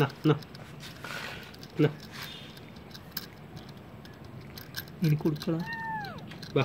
നാ നാ നാ കൊടുക്കടാ വാ.